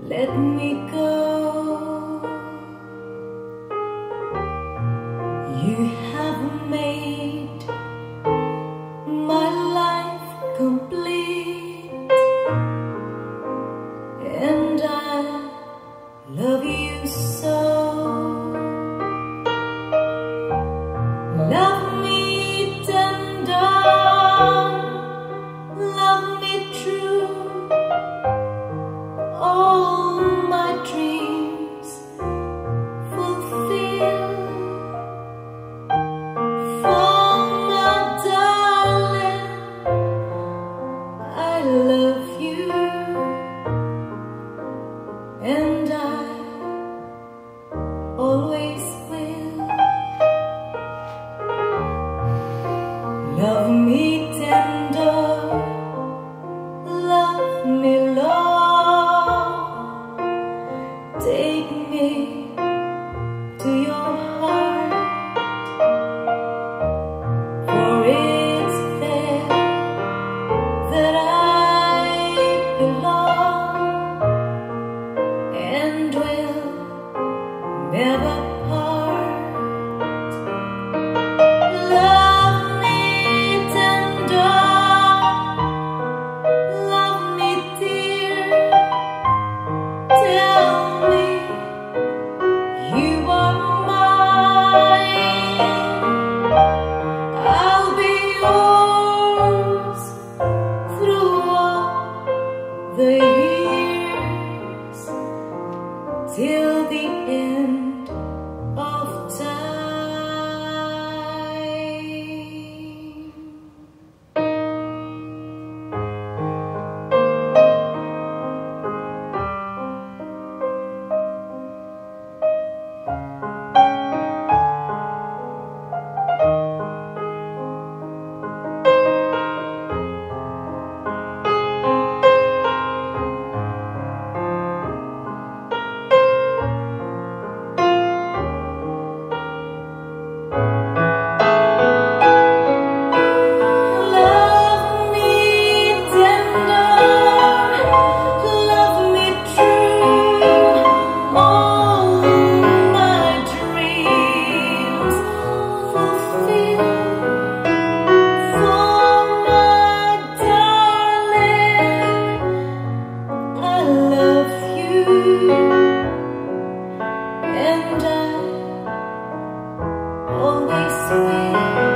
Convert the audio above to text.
Let me go. Never. sweet.